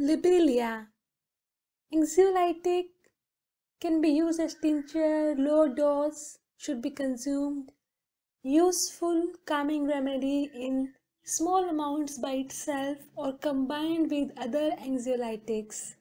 Lobelia. Anxiolytic can be used as tincture, low dose should be consumed. Useful calming remedy in small amounts by itself or combined with other anxiolytics.